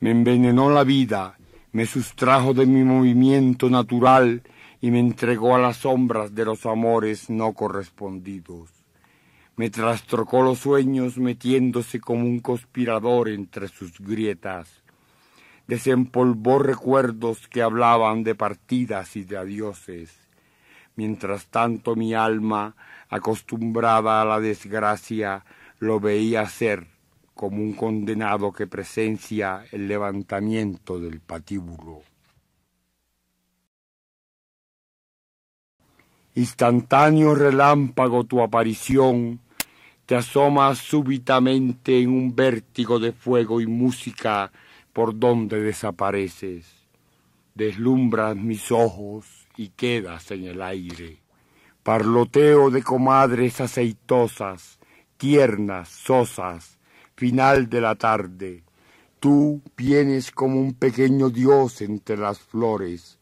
me envenenó la vida, me sustrajo de mi movimiento natural y me entregó a las sombras de los amores no correspondidos. Me trastrocó los sueños metiéndose como un conspirador entre sus grietas. Desempolvó recuerdos que hablaban de partidas y de adioses. Mientras tanto mi alma, acostumbrada a la desgracia, lo veía ser como un condenado que presencia el levantamiento del patíbulo. Instantáneo relámpago tu aparición, te asomas súbitamente en un vértigo de fuego y música por donde desapareces. Deslumbras mis ojos y quedas en el aire. Parloteo de comadres aceitosas, tiernas, sosas, final de la tarde. Tú vienes como un pequeño dios entre las flores.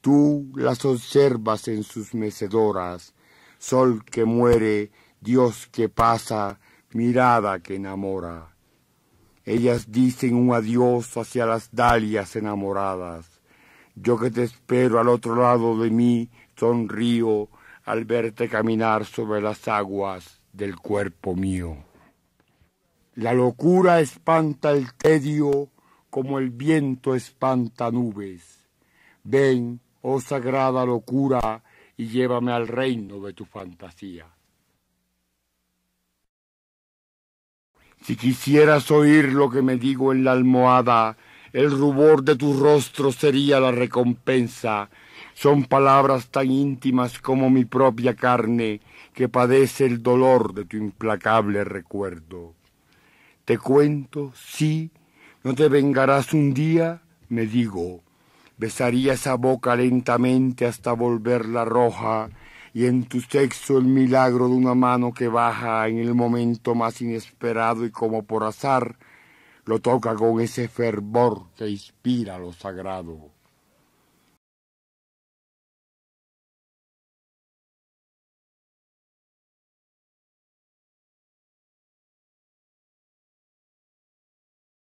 Tú las observas en sus mecedoras. Sol que muere, Dios que pasa, mirada que enamora. Ellas dicen un adiós hacia las dalias enamoradas. Yo que te espero al otro lado de mí, sonrío al verte caminar sobre las aguas del cuerpo mío. La locura espanta el tedio como el viento espanta nubes. Ven, oh sagrada locura, y llévame al reino de tu fantasía. Si quisieras oír lo que me digo en la almohada, el rubor de tu rostro sería la recompensa. Son palabras tan íntimas como mi propia carne, que padece el dolor de tu implacable recuerdo. Te cuento, sí, no te vengarás un día, me digo. Besaría esa boca lentamente hasta volverla roja y en tu sexo el milagro de una mano que baja en el momento más inesperado y como por azar lo toca con ese fervor que inspira lo sagrado.